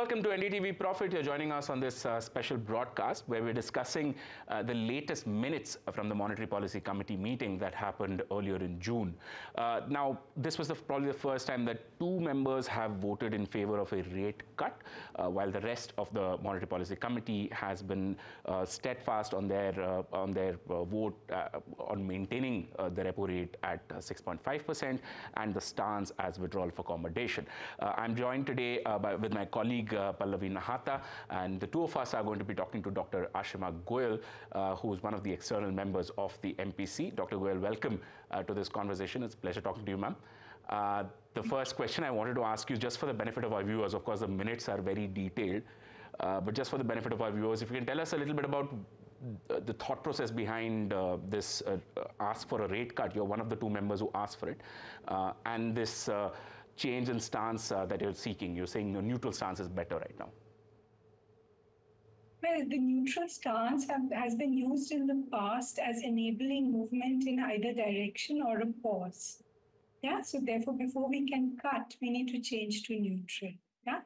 welcome to NDTV Profit. You're joining us on this uh, special broadcast where we're discussing uh, the latest minutes from the Monetary Policy Committee meeting that happened earlier in June. Uh, now, this was the, probably the first time that two members have voted in favor of a rate cut, uh, while the rest of the Monetary Policy Committee has been uh, steadfast on their uh, on their vote on maintaining the repo rate at 6.5% and the stance as withdrawal for accommodation. I'm joined today by, with my colleague colleague uh, Pallavi Nahata, and the two of us are going to be talking to Dr. Ashima Goyal, uh, who is one of the external members of the MPC. Dr. Goyal, welcome uh, to this conversation. It's a pleasure talking to you, ma'am. Uh, the first question I wanted to ask you, just for the benefit of our viewers, of course, the minutes are very detailed, uh, but just for the benefit of our viewers, if you can tell us a little bit about uh, the thought process behind uh, this uh, ask for a rate cut. You're one of the two members who asked for it, uh, and this change in stance uh, that you're seeking? You're saying your neutral stance is better right now. Well, the neutral stance have, has been used in the past as enabling movement in either direction or a pause. Yeah, so therefore, before we can cut, we need to change to neutral. Yeah,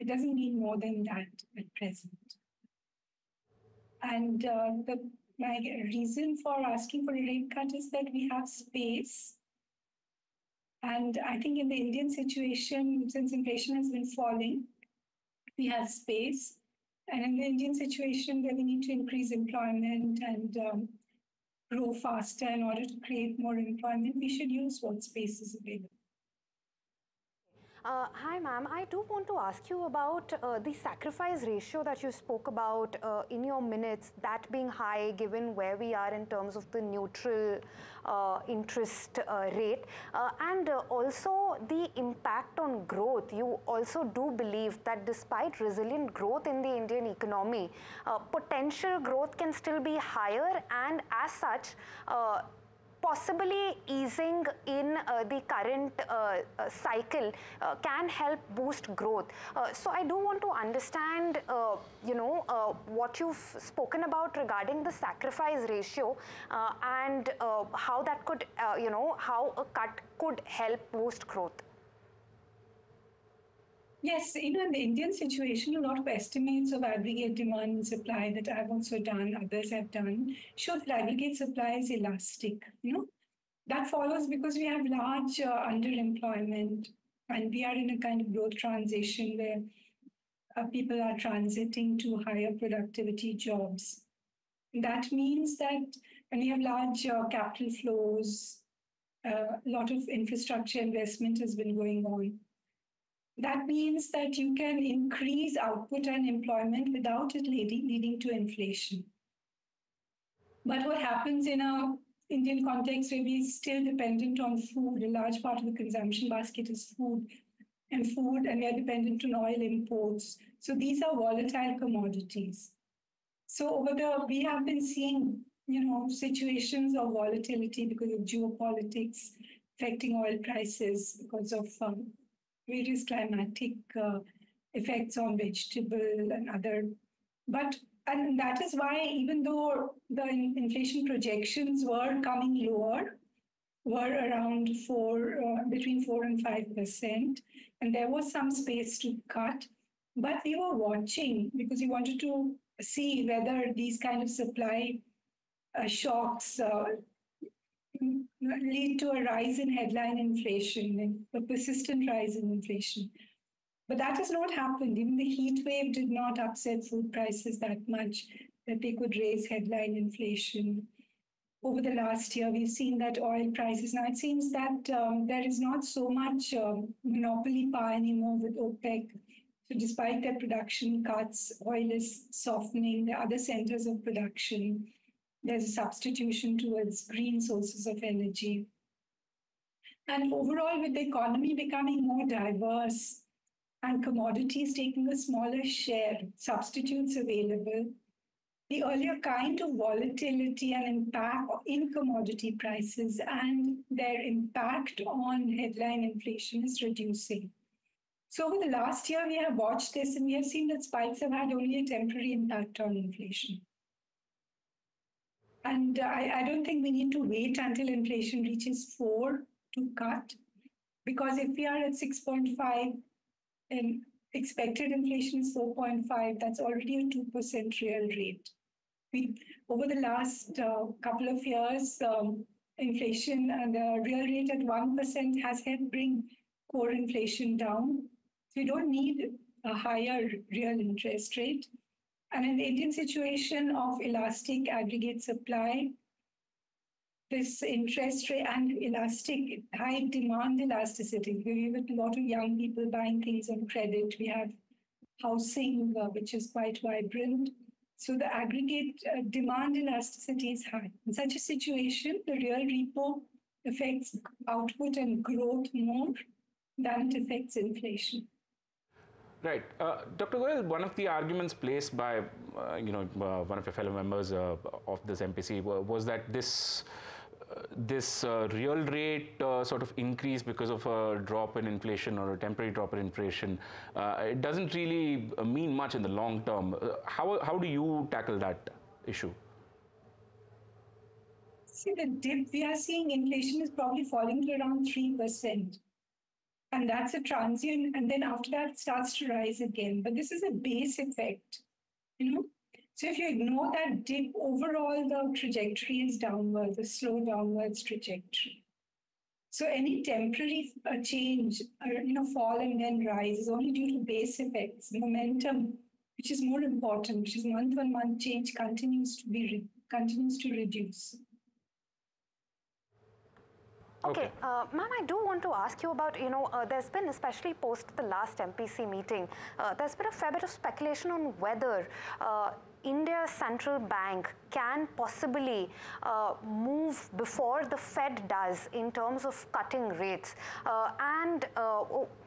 it doesn't need more than that at present. And uh, the my reason for asking for a rate cut is that we have space and I think in the Indian situation, since inflation has been falling, we have space. And in the Indian situation, where we need to increase employment and um, grow faster in order to create more employment, we should use what space is available. Uh, hi, ma'am. I do want to ask you about uh, the sacrifice ratio that you spoke about uh, in your minutes, that being high given where we are in terms of the neutral uh, interest uh, rate, uh, and also the impact on growth. You also do believe that despite resilient growth in the Indian economy, potential growth can still be higher, and as such, possibly easing in uh, the current uh, uh, cycle uh, can help boost growth. Uh, so I do want to understand, you know, what you've spoken about regarding the sacrifice ratio and how that could, you know, how a cut could help boost growth. Yes, you know, in the Indian situation, a lot of estimates of aggregate demand and supply that I've also done, others have done, show that aggregate supply is elastic. You know, that follows because we have large uh, underemployment and we are in a kind of growth transition where uh, people are transiting to higher productivity jobs. That means that when you have large uh, capital flows, uh, a lot of infrastructure investment has been going on that means that you can increase output and employment without it leading, to inflation. But what happens in our Indian context where we're still dependent on food, a large part of the consumption basket is food and food, and we are dependent on oil imports. So these are volatile commodities. So over the we have been seeing, you know, situations of volatility because of geopolitics affecting oil prices because of um, various climatic uh, effects on vegetable and other. But and that is why even though the inflation projections were coming lower, were around four uh, between four and five percent, and there was some space to cut. But we were watching because we wanted to see whether these kind of supply uh, shocks uh, lead to a rise in headline inflation, a persistent rise in inflation. But that has not happened. Even the heat wave did not upset food prices that much that they could raise headline inflation. Over the last year, we've seen that oil prices. Now, it seems that um, there is not so much um, monopoly power anymore with OPEC. So, despite their production cuts, oil is softening the other centers of production there's a substitution towards green sources of energy. And overall, with the economy becoming more diverse and commodities taking a smaller share, substitutes available, the earlier kind of volatility and impact in commodity prices and their impact on headline inflation is reducing. So, over the last year, we have watched this and we have seen that spikes have had only a temporary impact on inflation. And I, I don't think we need to wait until inflation reaches four to cut, because if we are at 6.5 and expected inflation is 4.5. That's already a 2% real rate. We, over the last uh, couple of years, um, inflation and the real rate at 1% has helped bring core inflation down. So you don't need a higher real interest rate. And in the Indian situation of elastic aggregate supply, this interest rate and elastic, high demand elasticity. We have a lot of young people buying things on credit. We have housing, uh, which is quite vibrant. So the aggregate uh, demand elasticity is high. In such a situation, the real repo affects output and growth more than it affects inflation. Right. Uh, Dr. Goyal, one of the arguments placed by, uh, you know, uh, one of your fellow members uh, of this MPC was that this this uh, real rate uh, sort of increase because of a drop in inflation or a temporary drop in inflation, uh, it doesn't really mean much in the long term. how, how do you tackle that issue? See, the dip we are seeing, inflation is probably falling to around 3%. And that's a transient, and then after that, it starts to rise again. But this is a base effect. You know, so if you ignore that dip, overall the trajectory is downward, the slow downwards trajectory. So any temporary uh, change, or, you know, fall and then rise is only due to base effects. Momentum, which is more important, which is month-on-month change, continues to be continues to reduce. Okay, uh, ma'am, I do want to ask you about, you know, uh, there's been, especially post the last MPC meeting, uh, there's been a fair bit of speculation on whether uh, India's central bank can possibly uh, move before the Fed does in terms of cutting rates. Uh, and uh,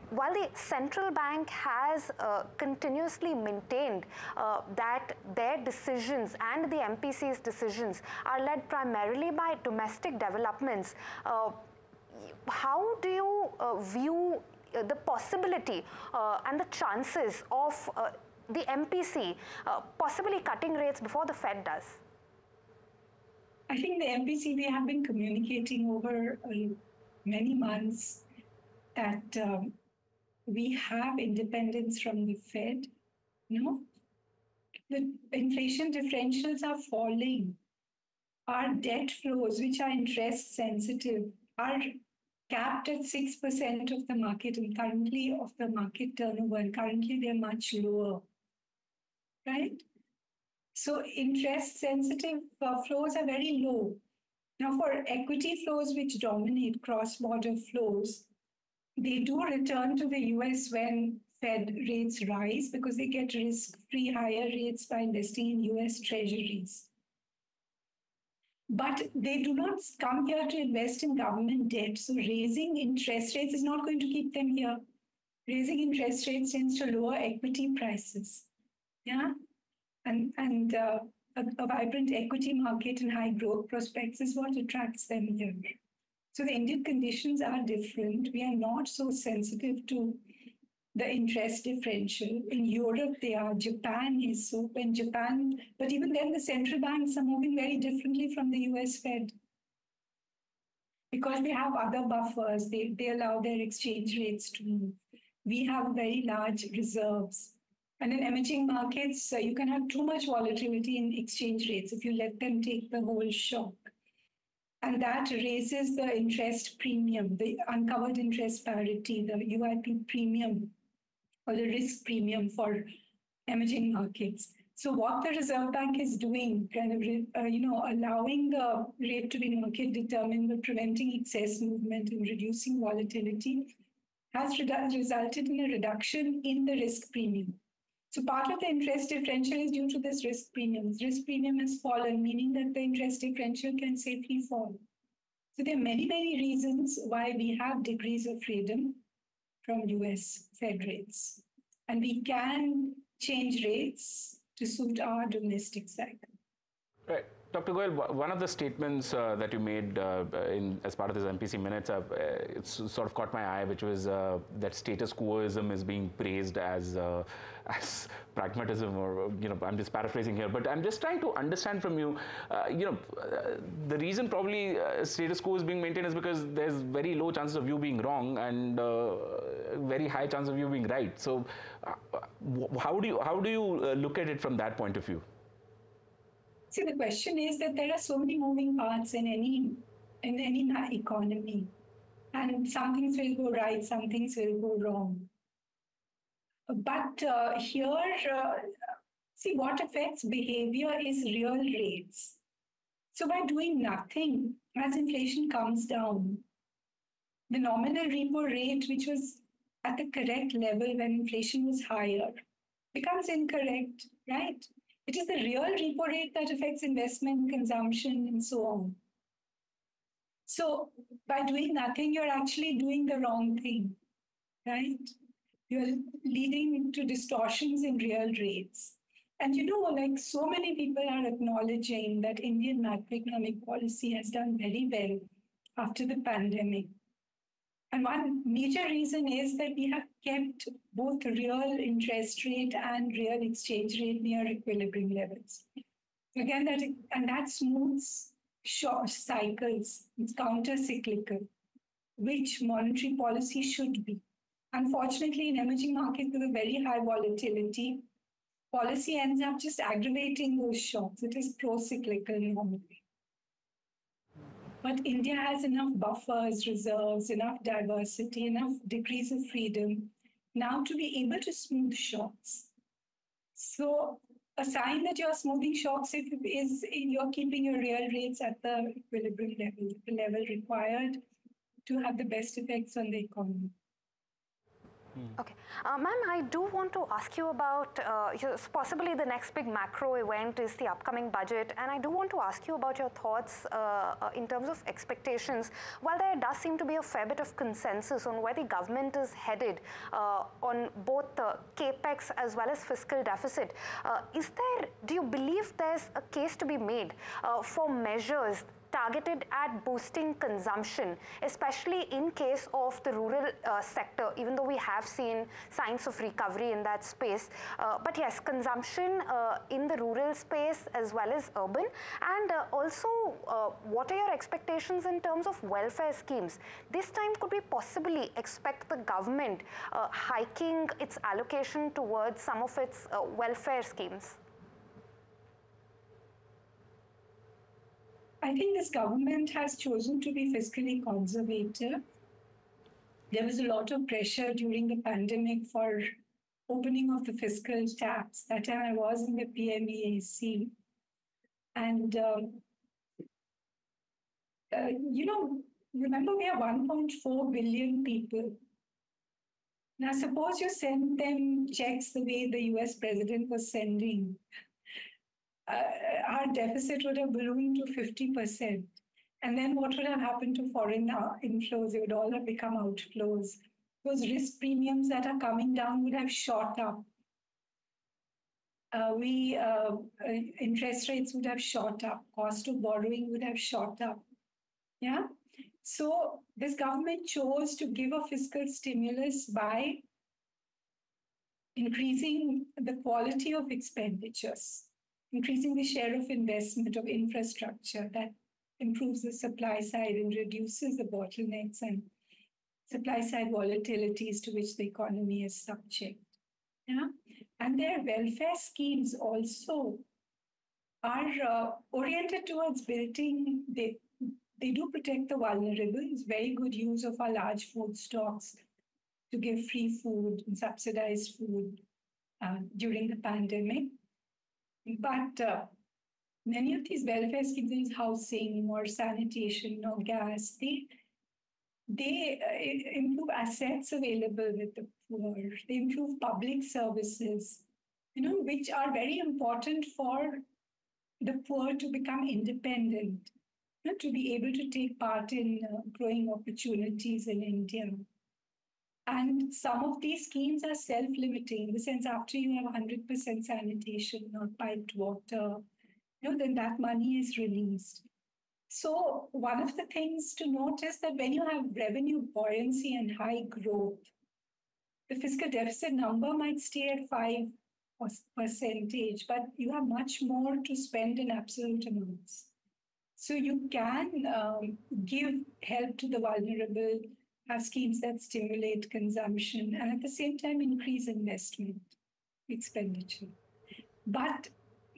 while the central bank has uh, continuously maintained uh, that their decisions and the MPC's decisions are led primarily by domestic developments, uh, how do you view the possibility and the chances of the MPC uh, possibly cutting rates before the Fed does? I think the MPC, we have been communicating over uh, many months that um, we have independence from the Fed. Know, the inflation differentials are falling. Our debt flows, which are interest sensitive, are capped at 6% of the market and currently of the market turnover, and currently they're much lower right? So interest sensitive uh, flows are very low. Now, for equity flows which dominate cross border flows, they do return to the US when Fed rates rise because they get risk free higher rates by investing in US treasuries. But they do not come here to invest in government debt. So raising interest rates is not going to keep them here. Raising interest rates tends to lower equity prices. Yeah. And, and uh, a, a vibrant equity market and high growth prospects is what attracts them here. So the Indian conditions are different. We are not so sensitive to the interest differential. In Europe, they are. Japan is so. In Japan, but even then, the central banks are moving very differently from the US Fed because they have other buffers. They, they allow their exchange rates to move. We have very large reserves. And in emerging markets, uh, you can have too much volatility in exchange rates if you let them take the whole shock. And that raises the interest premium, the uncovered interest parity, the UIP premium, or the risk premium for emerging markets. So what the Reserve Bank is doing, kind of, uh, you know, allowing the rate to be market determined, but preventing excess movement and reducing volatility, has resulted in a reduction in the risk premium. So part of the interest differential is due to this risk premium. Risk premium has fallen, meaning that the interest differential can safely fall. So there are many, many reasons why we have degrees of freedom from US Fed rates. And we can change rates to suit our domestic cycle. Right. Dr. Goyal, one of the statements uh, that you made uh, in, as part of this MPC minutes, uh, it's sort of caught my eye, which was uh, that status quoism is being praised as uh, as pragmatism, or you know, I'm just paraphrasing here, but I'm just trying to understand from you, uh, you know, the reason probably status quo is being maintained is because there's very low chances of you being wrong and very high chance of you being right. So, how do you how do you look at it from that point of view? See, the question is that there are so many moving parts in any in any economy, and some things will go right, some things will go wrong. But uh, here, uh, see, what affects behavior is real rates. So by doing nothing, as inflation comes down, the nominal repo rate, which was at the correct level when inflation was higher, becomes incorrect, right? It is the real repo rate that affects investment, consumption, and so on. So by doing nothing, you're actually doing the wrong thing, right? You're leading to distortions in real rates. And you know, like so many people are acknowledging that Indian macroeconomic policy has done very well after the pandemic. And one major reason is that we have kept both real interest rate and real exchange rate near equilibrium levels. Again, that and that smooths short cycles, it's counter cyclical, which monetary policy should be. Unfortunately, in emerging markets with a very high volatility, policy ends up just aggravating those shocks. It is pro cyclical normally. But India has enough buffers, reserves, enough diversity, enough degrees of freedom now to be able to smooth shocks. So a sign that you're smoothing shocks is you're keeping your real rates at the equilibrium level, level required to have the best effects on the economy. Hmm. Okay. Uh, Ma'am, I do want to ask you about uh, possibly the next big macro event is the upcoming budget. And I do want to ask you about your thoughts uh, uh, in terms of expectations. While there does seem to be a fair bit of consensus on where the government is headed uh, on both the capex as well as fiscal deficit, uh, is there, do you believe there's a case to be made for measures targeted at boosting consumption, especially in case of the rural uh, sector, even though we have seen signs of recovery in that space. Uh, but yes, consumption uh, in the rural space as well as urban. And uh, also, uh, what are your expectations in terms of welfare schemes? This time, could we possibly expect the government hiking its allocation towards some of its welfare schemes? I think this government has chosen to be fiscally conservative. There was a lot of pressure during the pandemic for opening of the fiscal taps. That time I was in the PMEAC. And, um, uh, you know, remember we are 1.4 billion people. Now, suppose you send them checks the way the US president was sending our deficit would have ballooned to 50%. And then what would have happened to foreign uh, inflows? It would all have become outflows. Those risk premiums that are coming down would have shot up. Uh, we uh, uh, interest rates would have shot up. Cost of borrowing would have shot up. Yeah. So this government chose to give a fiscal stimulus by increasing the quality of expenditures increasing the share of investment of infrastructure that improves the supply side and reduces the bottlenecks and supply side volatilities to which the economy is subject. Yeah? And their welfare schemes also are uh, oriented towards building, they, they do protect the vulnerable. It's very good use of our large food stocks to give free food and subsidized food uh, during the pandemic. But uh, many of these welfare schemes, housing or sanitation or gas, they they uh, improve assets available with the poor. They improve public services, you know, which are very important for the poor to become independent, you know, to be able to take part in uh, growing opportunities in India. And some of these schemes are self limiting in the sense after you have 100% sanitation or piped water, you know, then that money is released. So one of the things to note is that when you have revenue buoyancy and high growth, the fiscal deficit number might stay at five percentage, but you have much more to spend in absolute amounts. So you can um, give help to the vulnerable, have schemes that stimulate consumption, and at the same time increase investment expenditure. But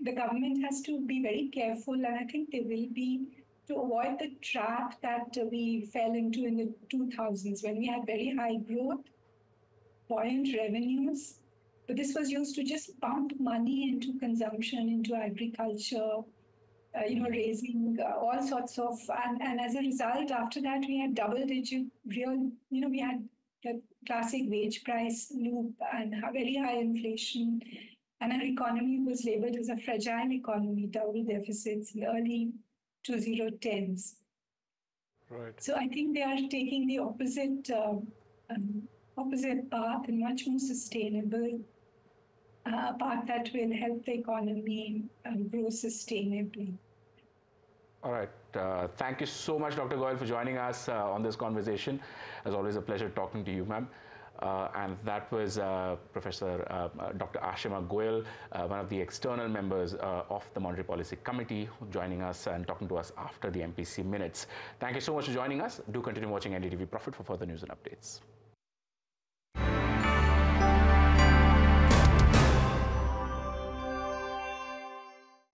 the government has to be very careful, and I think they will be to avoid the trap that we fell into in the 2000s when we had very high growth, buoyant revenues, but this was used to just pump money into consumption, into agriculture, uh, you know, raising uh, all sorts of, and, and as a result, after that, we had double digit real, you know, we had the classic wage price loop and very high inflation. And our economy was labeled as a fragile economy, double deficits in the early 2010s. Right. So I think they are taking the opposite uh, um, opposite path and much more sustainable uh, path that will help the economy um, grow sustainably. All right. Uh, thank you so much, Dr. Goyal, for joining us uh, on this conversation. As always, a pleasure talking to you, ma'am. Uh, and that was uh, Professor uh, uh Dr. Ashima Goyal, one of the external members of the Monetary Policy Committee, joining us and talking to us after the MPC minutes. Thank you so much for joining us. Do continue watching NDTV Profit for further news and updates.